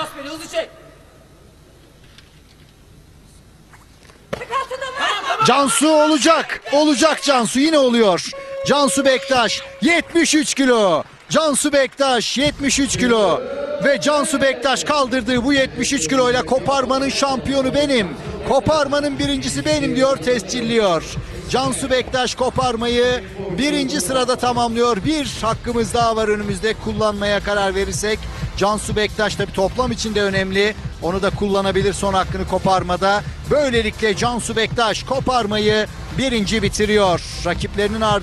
bas beni hızlı çek. Cansu olacak. Olacak Cansu yine oluyor. Cansu Bektaş 73 kilo. Cansu Bektaş 73 kilo. Ve Cansu Bektaş kaldırdığı bu 73 kiloyla koparmanın şampiyonu benim. Koparmanın birincisi benim diyor tescilliyor. Cansu Bektaş koparmayı birinci sırada tamamlıyor. Bir hakkımız daha var önümüzde kullanmaya karar verirsek. Cansu Bektaş tabi toplam içinde önemli. Onu da kullanabilir son hakkını koparmada. Böylelikle Cansu Bektaş koparmayı birinci bitiriyor. Rakiplerinin ardından